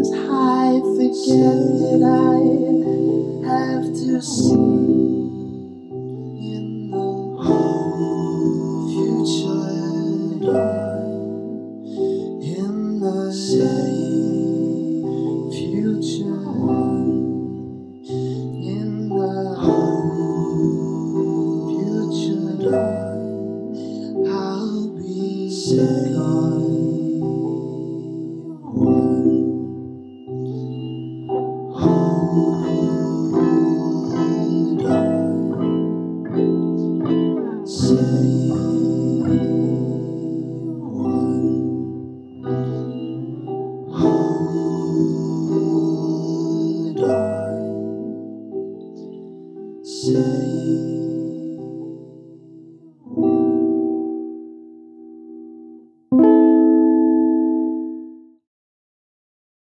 Cause I forget that I have to see in the future in the future. In the future I'll be gone say